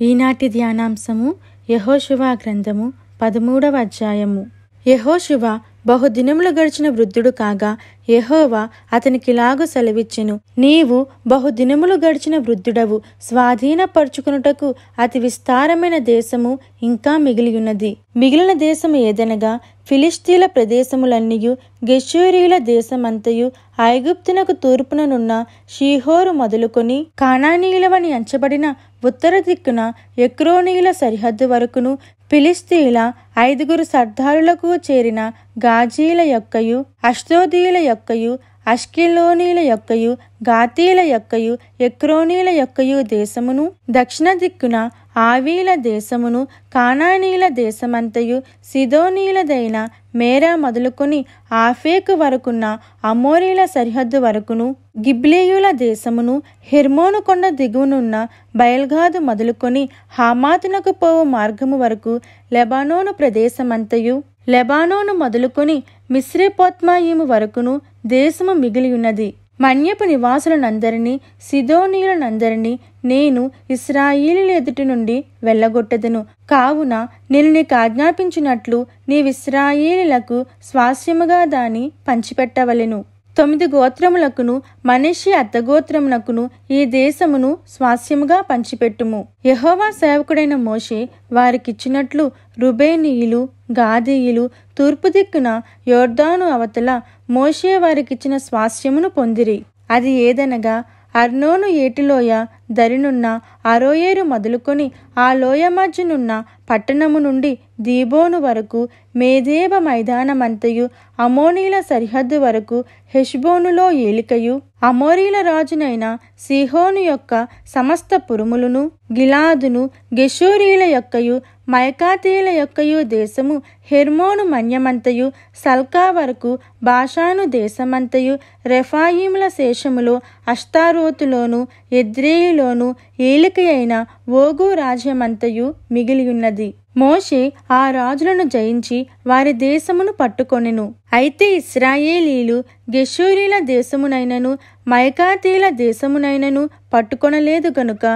ఈనాటి ధ్యానాంశము యహోశివ గ్రంథము పదమూడవ అధ్యాయము. యహోశివ బహుదినములు గడిచిన వృద్ధుడు కాగా యహోవా అతనికిలాగు సెలవిచ్చెను. నీవు బహుదినములు గడిచిన వృద్ధుడవు స్వాధీనపరుచుకునుటకు అతి విస్తారమైన దేశము ఇంకా మిగిలియున్నది. మిగిలిన దేశము ఏదనగా ఫిలిస్తీన్ల ప్రదేశములన్నీయు గెషూరీల దేశమంతయు ఐగుప్తునకు తూర్పుననున్న షీహోరు మొదలుకొని కానానీయులవని అంచబడిన ఉత్తర దిక్కున ఎక్రోనీయుల సరిహద్దు వరకును ఫిలిస్తీల ఐదుగురు సర్దారులకు చేరిన గాజీల యొక్కయు అష్టోదీల యొక్కయు అష్కిలోనీల యొక్కయు గాతీల యొక్కయు ఎక్రోనీల యొక్కయు దేశమును దక్షిణ దిక్కున ఆవీల దేశమును కానానీల దేశమంతయు సిదోనీలదైన మేరా మొదలుకొని ఆఫేకు వరకున్న అమోరీల సరిహద్దు వరకును గిబ్లేయుల దేశమును హిర్మోను కొండ దిగువనున్న బయల్గాదు మొదలుకొని హామాతునకు పోవు మార్గము వరకు లెబానోను ప్రదేశమంతయు లెబానోను మొదలుకొని మిశ్రేపోత్మాయిము వరకును దేశము మిగిలియున్నది. మన్యపు నివాసులనందరినీ సిదోనీయులనందరినీ నేను ఇస్రాయిలీల ఎదుటి నుండి వెళ్ళగొట్టెదను. కావున నేను నీకు ఆజ్ఞాపించినట్లు నీవిస్రాయేలీలకు స్వాస్యముగా దాని పంచిపెట్టవలెను. తొమ్మిది గోత్రములకును మనిషి అత్తగోత్రమునకును ఈ దేశమును స్వాస్యముగా పంచిపెట్టుము. యహోవా సేవకుడైన మోషే వారికిచ్చినట్లు రుబేనీయులు గాదీయులు తూర్పు దిక్కున యోర్దాను అవతల మోషే వారికిచ్చిన స్వాస్యమును పొందిరి. అది ఏదనగా అర్నోను ఏటిలోయ దరినున్న అరోయేరు మొదలుకొని ఆ లోయ మధ్యనున్న పట్టణము నుండి దీబోను వరకు మేదేబ మైదానమంతయు అమోనీల సరిహద్దు వరకు హెష్బోనులో ఏలికయు అమోరీల రాజునైన సిహోను యొక్క సమస్త పురుములను గిలాదును గెషూరీల యొక్కయు మైకాతీల యొక్కయు దేశము హెర్మోను మన్యమంతయు సల్కా వరకు బాషాను దేశమంతయు రెఫాయిముల శేషములో అష్టారోతులోను ఎద్రేయిలోను ఏలిక ఏలికైన ఓగు రాజ్యమంతయు మిగిలియున్నది. మోషే ఆ రాజులను జయించి వారి దేశమును పట్టుకొనెను. అయితే ఇస్రాయేలీలు గెషూరీల దేశమునైనను మైకాతీల దేశమునైనను పట్టుకొనలేదు గనుక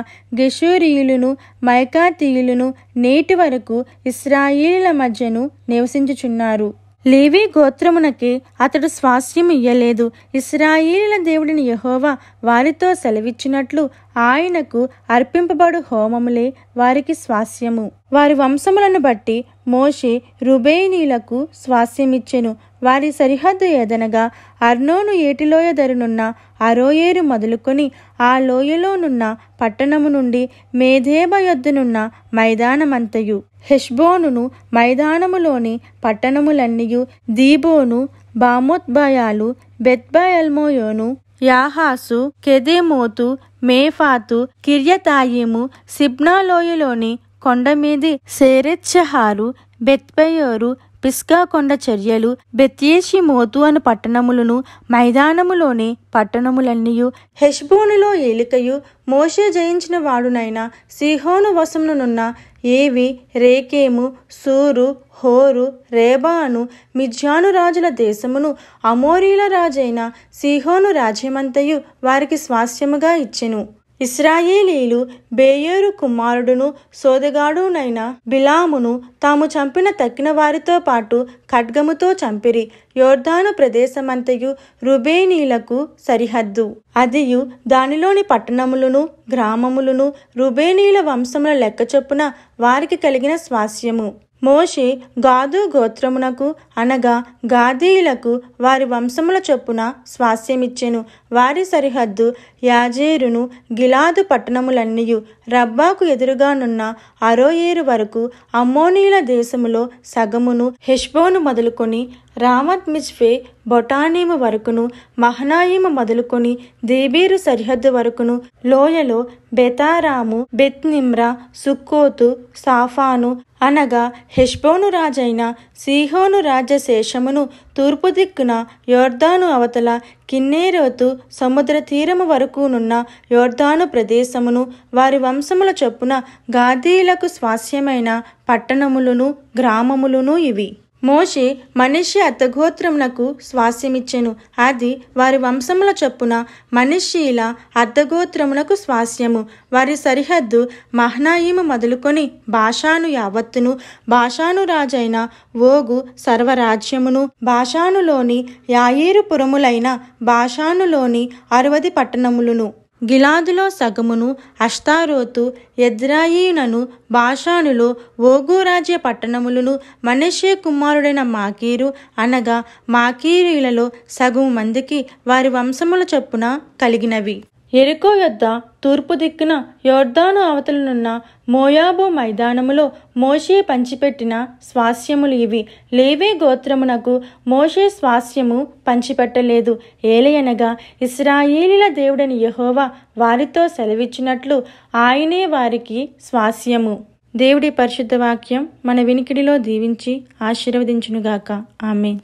గెషూరీయులను మైకాతీయులను నేటి వరకు ఇస్రాయేలీల మధ్యను నివసించుచున్నారు. లేవి గోత్రమునకే అతడు స్వాస్యం ఇయ్యలేదు. ఇస్రాయేలీల దేవుడిని యహోవా వారితో సెలవిచ్చినట్లు ఆయనకు అర్పింపబడు హోమములే వారికి స్వాస్యము. వారి వంశములను బట్టి మోషే రుబేనీలకు స్వాస్యమిచ్చెను. వారి సరిహద్దు ఏదనగా అర్నోను ఏటిలోయ ధరనున్న అరోయేరు మొదలుకొని ఆ లోయలోనున్న పట్టణము నుండి మేధేబ యొద్దనున్న మైదానమంతయు. హెష్బోనును మైదానములోని పట్టణములన్నీయు దీబోను బామోత్బయాలు బెత్బయల్మోయోను యాహాసు కెదేమోతు మేఫాతు కిర్యతాయిము సిబ్నాలోయలోని కొండమీది సేరెచ్చహారు బెత్పయోరు పిస్గా కొండ చర్యలు బెత్యేషి మోతు అను పట్టణములను మైదానములోని పట్టణములన్నీయు హెష్బోనులో ఏలికయు మోషే జయించిన వాడునైన సిహోను వశమునున్న ఏవి? రేకేము సూరు హోరు రేబాను మిజ్యాను రాజుల దేశమును అమోరీల రాజైన సిహోను రాజ్యమంతయు వారికి స్వాస్యముగా ఇచ్చెను. ఇస్రాయేలీలు బేయేరు కుమారుడును సోదగాడునైన బిలామును తాము చంపిన తక్కిన వారితో పాటు ఖడ్గముతో చంపిరి. యోర్ధాను ప్రదేశమంతయు రుబేనీలకు సరిహద్దు. అదియు దానిలోని పట్టణములను గ్రామములను రుబేనీల వంశముల లెక్క చొప్పున వారికి కలిగిన స్వాస్యము. మోషే గాదు గోత్రమునకు అనగా గాదీయులకు వారి వంశముల చొప్పున స్వాస్యమిచ్చెను. వారి సరిహద్దు యాజేరును గిలాదు పట్టణములన్నీయు. రబ్బాకు ఎదురుగానున్న అరోయేరు వరకు అమ్మోనీల దేశములో సగమును హెష్బోను మొదలుకొని రామత్ మిజ్ఫే బొటానీము వరకును మహనాయిము మొదలుకొని దేబీరు సరిహద్దు వరకును లోయలో బెతారాము బెత్నిమ్రా సుక్కోతు సాఫాను అనగా హెష్బోను రాజైన సీహోను రాజ్య శేషమును తూర్పు దిక్కున యోర్దాను అవతల కిన్నేరోతు సముద్ర తీరము వరకునున్న యోర్దాను ప్రదేశమును వారి వంశముల చొప్పున గాదీలకు స్వాస్యమైన పట్టణములను గ్రామములను ఇవి. మోషే మనిషి అర్ధగోత్రమునకు స్వాస్యమిచ్చెను. అది వారి వంశముల చొప్పున మనిషీల అర్ధగోత్రమునకు స్వాస్యము. వారి సరిహద్దు మహ్నాయిము మొదలుకొని భాషాను యావత్తును. భాషాను రాజైన ఓగు సర్వరాజ్యమును. భాషానులోని యాయేరుపురములైన భాషానులోని అరవది పట్టణములను. గిలాదులో సగమును అష్తారోతు ఎద్రాయినను భాషానులో ఓగోరాజ్య పట్టణములను మనషే కుమారుడైన మాకీరు అనగా మాకీరీలలో సగము మందికి వారి వంశముల చొప్పున కలిగినవి. ఎరుకో యొద్ద తూర్పు దిక్కున యోర్దాను అవతలనున్న మోయాబు మైదానములో మోషే పంచిపెట్టిన స్వాస్యములు ఇవి. లేవే గోత్రమునకు మోషే స్వాస్యము పంచిపెట్టలేదు. ఏలయనగా ఇస్రాయేలీల దేవుడని యహోవా వారితో సెలవిచ్చినట్లు ఆయనే వారికి స్వాస్యము. దేవుడి పరిశుద్ధ వాక్యం మన వినికిడిలో దీవించి ఆశీర్వదించునుగాక. ఆమె